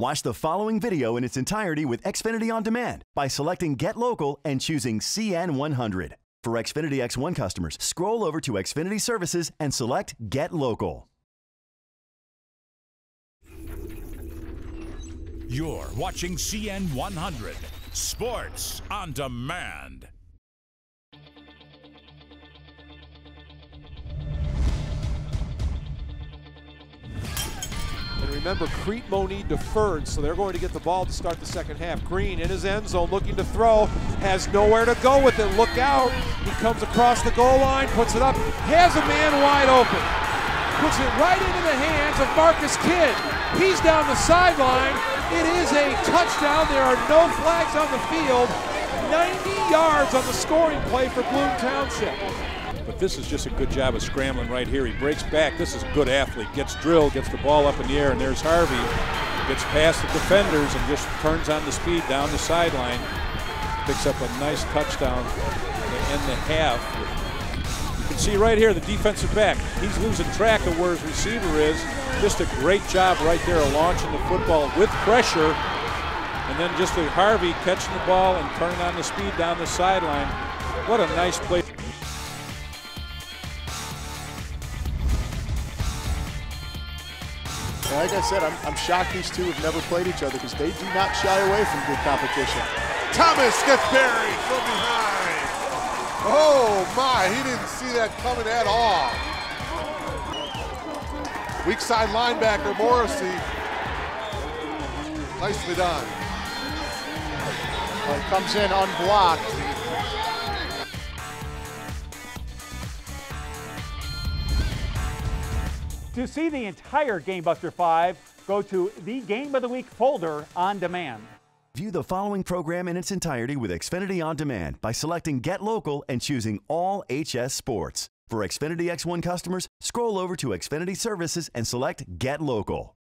Watch the following video in its entirety with Xfinity On Demand by selecting Get Local and choosing CN100. For Xfinity X1 customers, scroll over to Xfinity Services and select Get Local. You're watching CN 100 Sports on Demand. Remember, Crete-Monee deferred, so they're going to get the ball to start the second half. Green in his end zone looking to throw, has nowhere to go with it. Look out. He comes across the goal line, puts it up, has a man wide open. Puts it right into the hands of Marcus Kidd. He's down the sideline. It is a touchdown. There are no flags on the field. 90 yards on the scoring play for Bloom Township. But this is just a good job of scrambling right here. He breaks back. This is a good athlete. Gets drilled, gets the ball up in the air, and there's Harvey. Gets past the defenders and just turns on the speed down the sideline. Picks up a nice touchdown to end the half. See right here the defensive back. He's losing track of where his receiver is. Just a great job right there of launching the football with pressure. And then just a Harvey catching the ball and turning on the speed down the sideline. What a nice play. Like I said, I'm, I'm shocked these two have never played each other because they do not shy away from good competition. Thomas gets buried from behind. Oh my, he didn't see that coming at all. Weak side linebacker Morrissey. Nicely done. Well, he comes in unblocked. To see the entire Game Buster 5, go to the Game of the Week folder on demand. View the following program in its entirety with Xfinity On Demand by selecting Get Local and choosing All HS Sports. For Xfinity X1 customers, scroll over to Xfinity Services and select Get Local.